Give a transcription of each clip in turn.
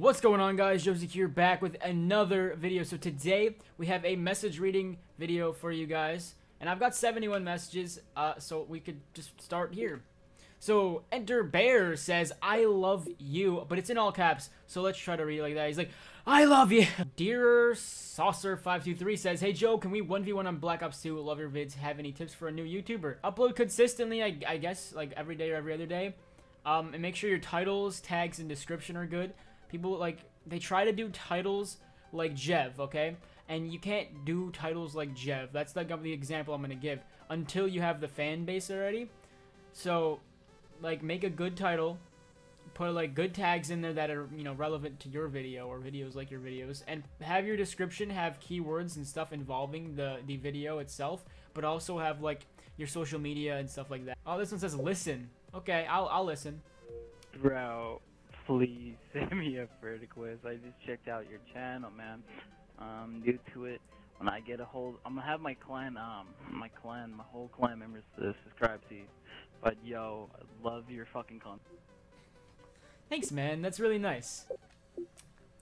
What's going on guys, Josie here back with another video. So today we have a message reading video for you guys. And I've got 71 messages, uh, so we could just start here. So Enter Bear says, I love you, but it's in all caps. So let's try to read like that. He's like, I love you. Dear Saucer523 says, Hey Joe, can we 1v1 on Black Ops 2? Love your vids. Have any tips for a new YouTuber? Upload consistently, I, I guess, like every day or every other day. Um, and make sure your titles, tags, and description are good. People, like, they try to do titles like Jev, okay? And you can't do titles like Jev. That's the example I'm going to give. Until you have the fan base already. So, like, make a good title. Put, like, good tags in there that are, you know, relevant to your video or videos like your videos. And have your description have keywords and stuff involving the, the video itself. But also have, like, your social media and stuff like that. Oh, this one says listen. Okay, I'll, I'll listen. Bro, please send me a Furta quiz. I just checked out your channel, man. Um, new to it. When I get a hold, I'm gonna have my clan, um, my clan, my whole clan members to subscribe to you. But yo, I love your fucking content. Thanks, man. That's really nice.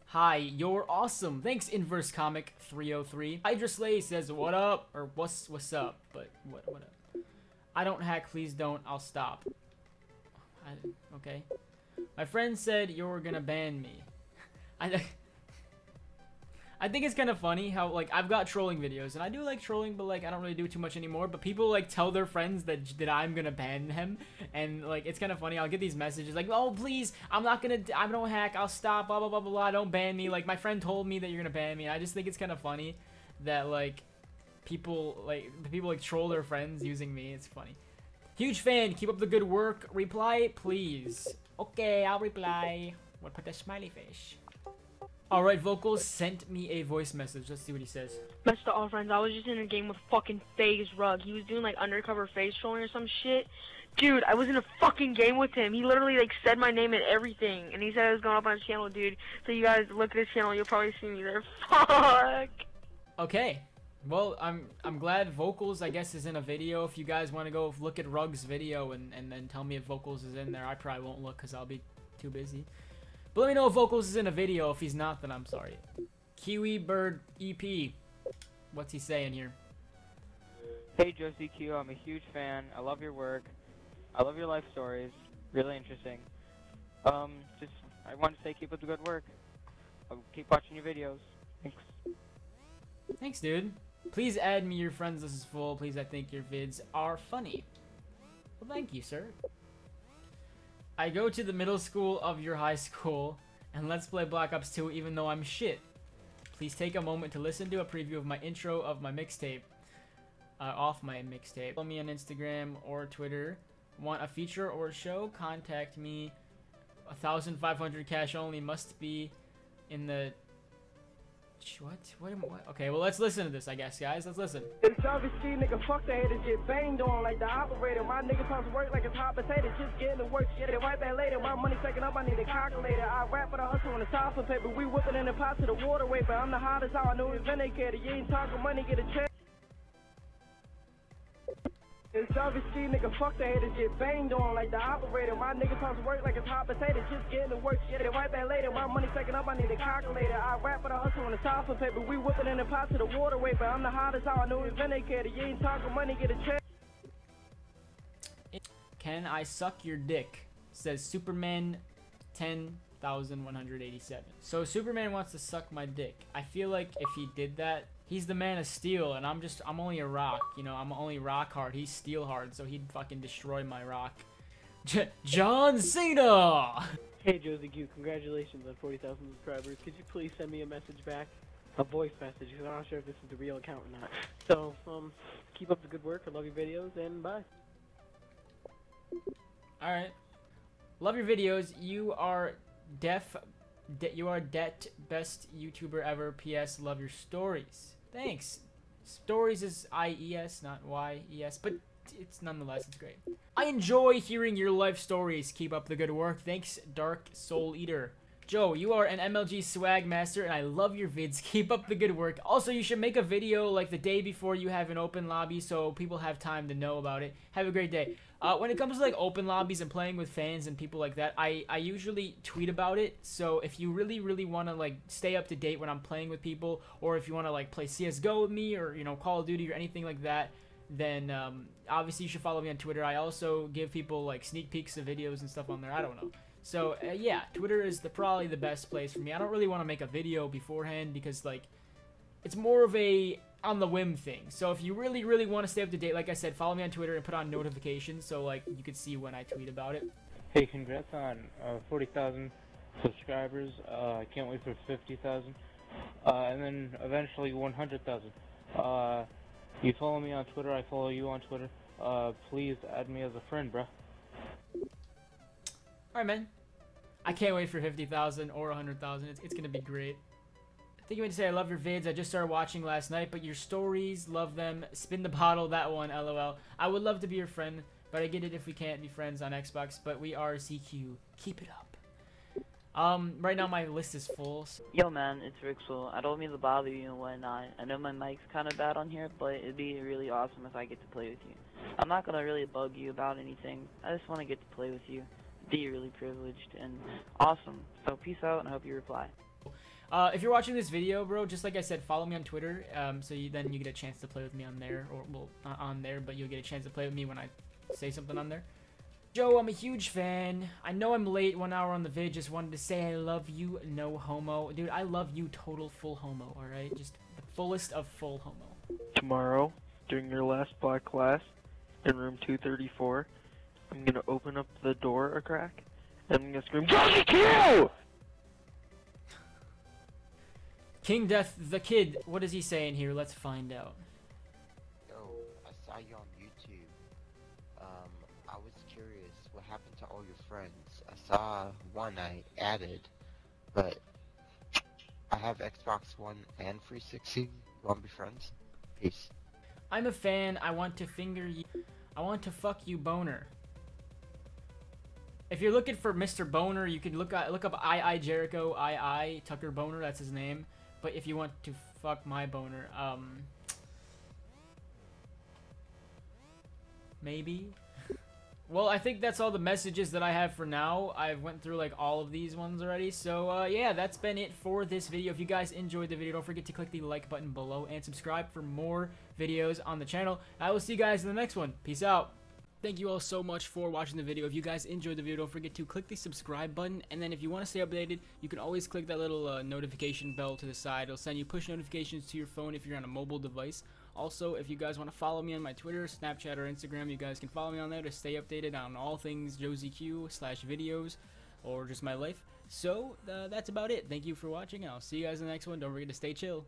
Hi, you're awesome. Thanks, Inverse Comic 303. Hydra Slay says, "What up?" or "What's what's up?" But what what up? I don't hack. Please don't. I'll stop. I, okay. My friend said you were gonna ban me. I. I think it's kind of funny how like I've got trolling videos and I do like trolling but like I don't really do too much anymore but people like tell their friends that that I'm gonna ban them and like it's kind of funny I'll get these messages like oh please I'm not gonna I don't hack I'll stop blah blah blah blah blah don't ban me like my friend told me that you're gonna ban me I just think it's kind of funny that like people like people like troll their friends using me it's funny huge fan keep up the good work reply please okay I'll reply we'll put a smiley face Alright, Vocals sent me a voice message. Let's see what he says. Best to all friends, I was just in a game with fucking FaZe Rug. He was doing like undercover FaZe trolling or some shit. Dude, I was in a fucking game with him. He literally like said my name and everything. And he said I was going up on his channel, dude. So you guys look at his channel, you'll probably see me there. Fuck! Okay. Well, I'm I'm glad Vocals, I guess, is in a video. If you guys want to go look at Rug's video and, and then tell me if Vocals is in there, I probably won't look because I'll be too busy. But let me know if Vocals is in a video. If he's not, then I'm sorry. Kiwi Bird EP. What's he saying here? Hey Joe ZQ, I'm a huge fan. I love your work. I love your life stories. Really interesting. Um, just I want to say keep up the good work. I'll keep watching your videos. Thanks. Thanks, dude. Please add me your friends list is full. Please, I think your vids are funny. Well, thank you, sir. I go to the middle school of your high school, and let's play Black Ops 2 even though I'm shit. Please take a moment to listen to a preview of my intro of my mixtape. Uh, off my mixtape. Follow me on Instagram or Twitter. Want a feature or show? Contact me. 1,500 cash only must be in the what? What am what? Okay, well let's listen to this, I guess, guys. Let's listen. It's obviously nigga, fuck the haters, get banged on like the operator. My niggas talks work like it's hot potato, just getting to work, get it right back later. My money taking up, I need a calculator. I rap for the hustle on the top of paper. We whipping in the pot to the waterway, but I'm the hottest, how I know it's vindicated. You ain't talking money, get a check. It's obviously nigga, fuck the haters, get banged on like the operator. My niggas talks work like it's hot potato, just getting to work, get it right back later. My money taking up, I need a calculator. I hustle on the top of paper. We whipping in the pot to the waterway, but I'm the hottest, how I know it's vindicated. You ain't talking money, get a check. Can I suck your dick? Says Superman 10,187. So Superman wants to suck my dick. I feel like if he did that, he's the man of steel, and I'm just, I'm only a rock. You know, I'm only rock hard. He's steel hard, so he'd fucking destroy my rock. J John Cena! Hey Joe ZQ, congratulations on 40,000 subscribers. Could you please send me a message back? A voice message, because I'm not sure if this is the real account or not. So, um, keep up the good work. I love your videos, and bye. Alright. Love your videos. You are def... De you are det best YouTuber ever. P.S. Love your stories. Thanks. Stories is I-E-S, not Y-E-S, but it's nonetheless, it's great. I enjoy hearing your life stories. Keep up the good work. Thanks, Dark Soul Eater. Joe, you are an MLG swag master, and I love your vids. Keep up the good work. Also, you should make a video like the day before you have an open lobby, so people have time to know about it. Have a great day. Uh, when it comes to like open lobbies and playing with fans and people like that, I I usually tweet about it. So if you really really want to like stay up to date when I'm playing with people, or if you want to like play CS:GO with me, or you know Call of Duty or anything like that, then um, obviously you should follow me on Twitter. I also give people like sneak peeks of videos and stuff on there. I don't know. So uh, yeah, Twitter is the probably the best place for me. I don't really want to make a video beforehand because like it's more of a on the whim thing. So if you really really want to stay up to date, like I said, follow me on Twitter and put on notifications so like you can see when I tweet about it. Hey, congrats on uh, 40,000 subscribers. Uh, I can't wait for 50,000. Uh, and then eventually 100,000. You follow me on Twitter, I follow you on Twitter. Uh, please add me as a friend, bruh. All right, man. I can't wait for 50,000 or 100,000. It's, it's to be great. I think you meant to say I love your vids. I just started watching last night, but your stories, love them. Spin the bottle, that one, lol. I would love to be your friend, but I get it if we can't be friends on Xbox, but we are CQ. Keep it up. Um, right now my list is full. So Yo man, it's Rixel. I don't mean to bother you and whatnot. I know my mic's kind of bad on here, but it'd be really awesome if I get to play with you. I'm not gonna really bug you about anything. I just want to get to play with you. Be really privileged and awesome. So peace out and I hope you reply. Uh, if you're watching this video, bro, just like I said, follow me on Twitter. Um, so you, then you get a chance to play with me on there, or well, not on there, but you'll get a chance to play with me when I say something on there. Joe, I'm a huge fan. I know I'm late, one hour on the vid. Just wanted to say I love you, no homo, dude. I love you, total full homo. All right, just the fullest of full homo. tomorrow during your last block class in room 234. I'm gonna open up the door a crack and I'm gonna scream, Joe ZQ! King Death, the kid. What is he saying here? Let's find out. Yo, I saw you on happened to all your friends. I saw one I added, but I have Xbox One and 360. You wanna be friends? Peace. I'm a fan. I want to finger you. I want to fuck you, boner. If you're looking for Mr. Boner, you can look at, look up I I Jericho I I Tucker Boner. That's his name. But if you want to fuck my boner, um, maybe. Well, I think that's all the messages that I have for now. I've went through like all of these ones already. So uh, yeah, that's been it for this video. If you guys enjoyed the video, don't forget to click the like button below and subscribe for more videos on the channel. I will see you guys in the next one. Peace out. Thank you all so much for watching the video. If you guys enjoyed the video, don't forget to click the subscribe button. And then if you want to stay updated, you can always click that little uh, notification bell to the side. It'll send you push notifications to your phone if you're on a mobile device. Also, if you guys want to follow me on my Twitter, Snapchat, or Instagram, you guys can follow me on there to stay updated on all things JoeZQ slash videos or just my life. So, uh, that's about it. Thank you for watching, and I'll see you guys in the next one. Don't forget to stay chill.